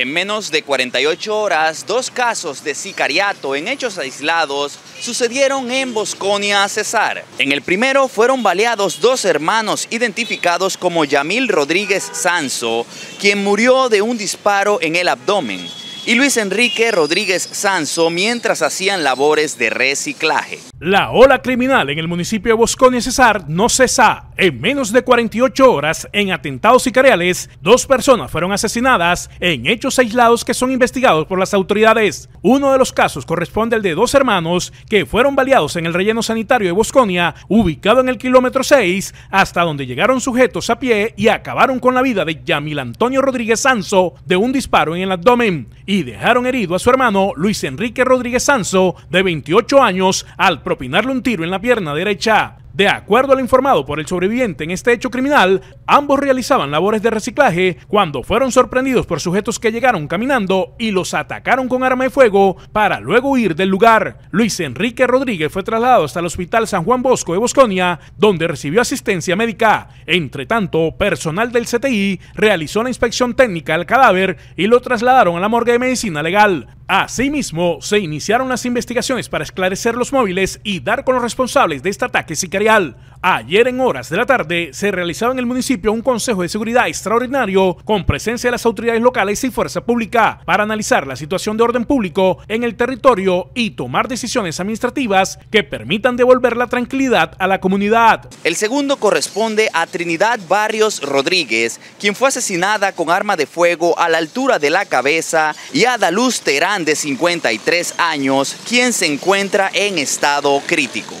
En menos de 48 horas, dos casos de sicariato en hechos aislados sucedieron en Bosconia, Cesar. En el primero fueron baleados dos hermanos identificados como Yamil Rodríguez Sanso, quien murió de un disparo en el abdomen, y Luis Enrique Rodríguez Sanso mientras hacían labores de reciclaje. La ola criminal en el municipio de Bosconia Cesar no cesa. En menos de 48 horas, en atentados sicariales, dos personas fueron asesinadas en hechos aislados que son investigados por las autoridades. Uno de los casos corresponde al de dos hermanos que fueron baleados en el relleno sanitario de Bosconia, ubicado en el kilómetro 6, hasta donde llegaron sujetos a pie y acabaron con la vida de Yamil Antonio Rodríguez Sanso de un disparo en el abdomen y dejaron herido a su hermano Luis Enrique Rodríguez Sanso, de 28 años, al propinarle un tiro en la pierna derecha. De acuerdo a lo informado por el sobreviviente en este hecho criminal, ambos realizaban labores de reciclaje cuando fueron sorprendidos por sujetos que llegaron caminando y los atacaron con arma de fuego para luego huir del lugar. Luis Enrique Rodríguez fue trasladado hasta el Hospital San Juan Bosco de Bosconia, donde recibió asistencia médica. Entre tanto, personal del CTI realizó la inspección técnica al cadáver y lo trasladaron a la morgue de medicina legal. Asimismo, se iniciaron las investigaciones para esclarecer los móviles y dar con los responsables de este ataque sicarial. Ayer en horas de la tarde se realizaba en el municipio un consejo de seguridad extraordinario con presencia de las autoridades locales y fuerza pública para analizar la situación de orden público en el territorio y tomar decisiones administrativas que permitan devolver la tranquilidad a la comunidad. El segundo corresponde a Trinidad Barrios Rodríguez, quien fue asesinada con arma de fuego a la altura de la cabeza, y a Daluz Terán de 53 años, quien se encuentra en estado crítico.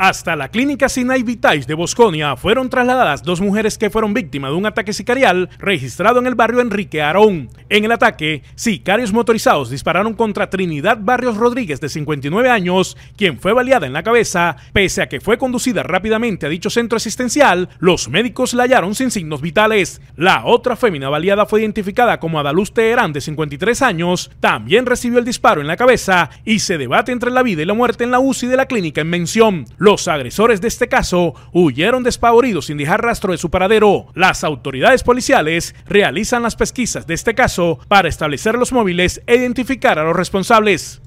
Hasta la clínica Sinai Vitais de Bosconia fueron trasladadas dos mujeres que fueron víctimas de un ataque sicarial registrado en el barrio Enrique Arón. En el ataque, sicarios motorizados dispararon contra Trinidad Barrios Rodríguez de 59 años, quien fue baleada en la cabeza. Pese a que fue conducida rápidamente a dicho centro asistencial, los médicos la hallaron sin signos vitales. La otra fémina baleada fue identificada como Adaluz Teherán de 53 años, también recibió el disparo en la cabeza y se debate entre la vida y la muerte en la UCI de la clínica en mención. Los agresores de este caso huyeron despavoridos sin dejar rastro de su paradero. Las autoridades policiales realizan las pesquisas de este caso para establecer los móviles e identificar a los responsables.